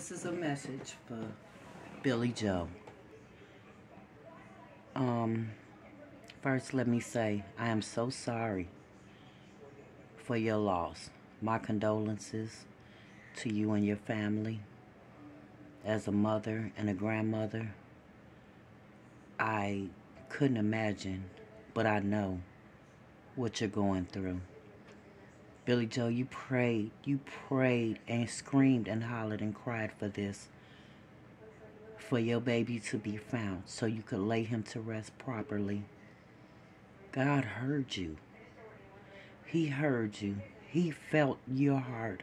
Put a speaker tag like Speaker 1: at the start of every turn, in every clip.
Speaker 1: This is a message for Billie Jo. Um, first, let me say I am so sorry for your loss. My condolences to you and your family. As a mother and a grandmother, I couldn't imagine, but I know what you're going through. Billie Jo, you prayed, you prayed and screamed and hollered and cried for this. For your baby to be found so you could lay him to rest properly. God heard you. He heard you. He felt your heart.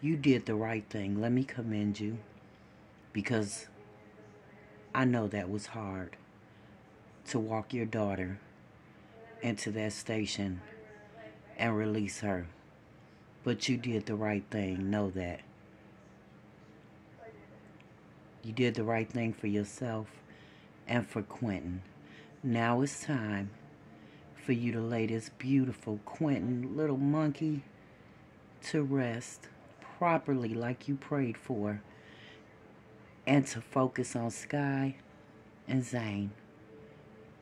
Speaker 1: You did the right thing. Let me commend you. Because I know that was hard to walk your daughter into that station and release her. But you did the right thing. Know that. You did the right thing for yourself and for Quinton. Now it's time for you to lay this beautiful Quinton little monkey to rest properly like you prayed for and to focus on Sky and Zane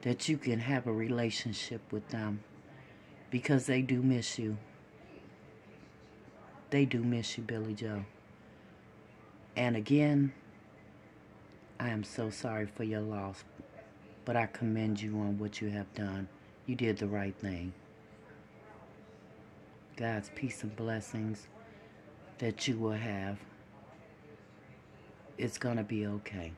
Speaker 1: that you can have a relationship with them because they do miss you. They do miss you, Billie Jo. And again, I am so sorry for your loss, but I commend you on what you have done. You did the right thing. God's peace and blessings that you will have. It's going to be okay.